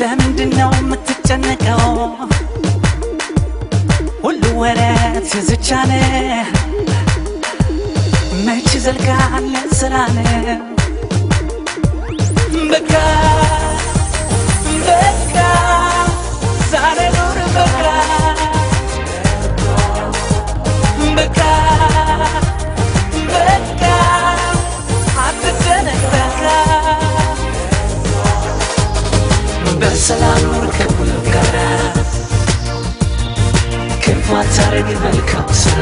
ለምንድን ነው የምትጨነቀው? ሁሉ ወረት ዝቻነ መች ዘልቃለ ስራነ በቃ ክፉ አታርግ መልካም ስራ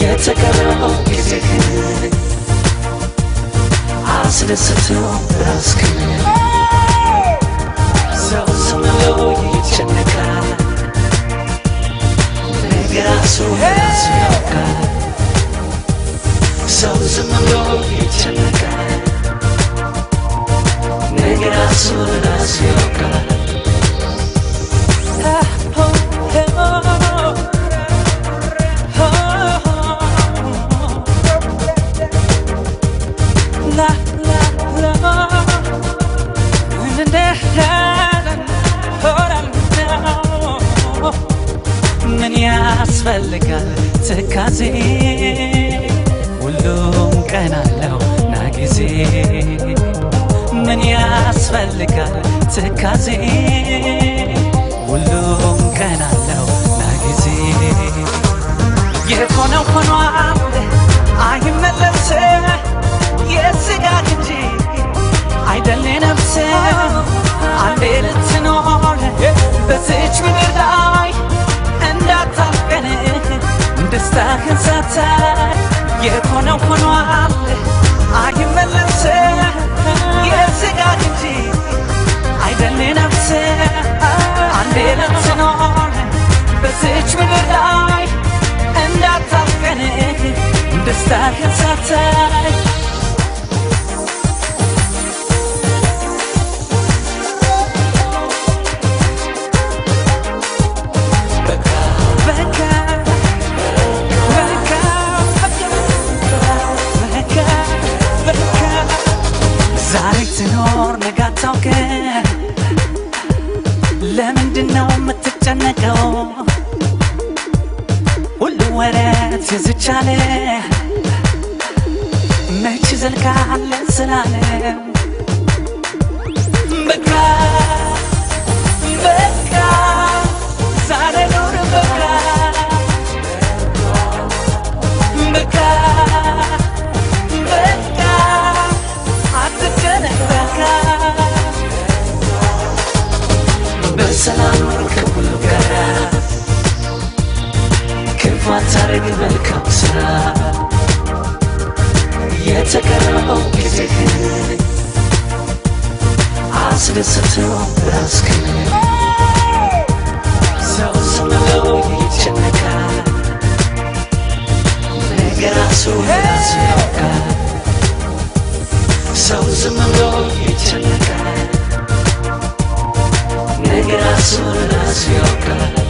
የተቀረው ጊዜ ግን አስደስተው ራስክን ሰው ዝም ብሎ ይጨነቃል ነገ ራሱ ራሱ ያውቃል ሰው ዝም ብሎ ይጨነቃል ነገ ራሱ ራሱ ያውቃል ያስፈልጋል ትካዜ። ሁሉም ቀን አለው ና ጊዜ። ምን ያስፈልጋል ትካዜ? ሁሉም ቀን አለው ና ጊዜ። የሆነው ሆኗል አይመለስ የስጋት እንጂ አይደል ነፍስ በዚች ምድር ላይ እንዳታፍቀን ደስታህን ሳታይ። ዛሬ ትኖር ነገ አታውቅም። ለምንድን ነው የምትጨነቀው ሁሉ ወረት የዝቻለ መች ዘልቃለ ስላለ አታርግ መልካም ስራ። የተቀረበው ጊዜ ግን አስደስተው ራስክን ሰው ብሎ ይጨነቃል። ነገ ራሱ ራሱ ያውቃል ሰው ዝም ይጨነቃል። ነገ ራሱ ራሱ ያውቃል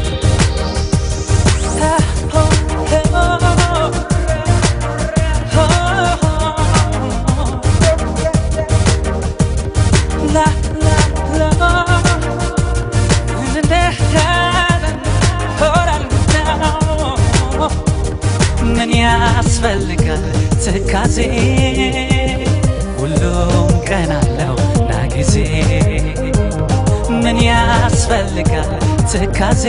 ያስፈልጋል ትካዜ ሁሉም ቀን አለው ና ጊዜ። ምን ያስፈልጋል ትካዜ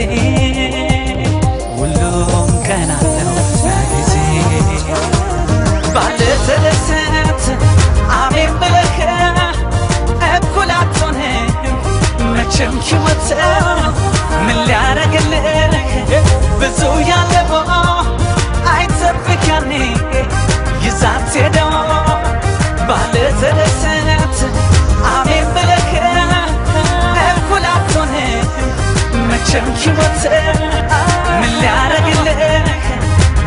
መቼም ሕይወት ምን ሊያረግልህ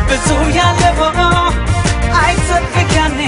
ብዙ ያለበው አይጠብቅ ያኔ